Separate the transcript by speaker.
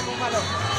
Speaker 1: 开工快乐。